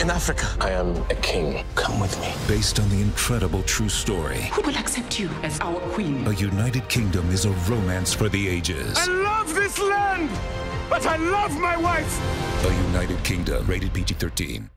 in Africa. I am a king. Come with me. Based on the incredible true story. Who will accept you as our queen? A United Kingdom is a romance for the ages. I love this land, but I love my wife. A United Kingdom, rated PG 13.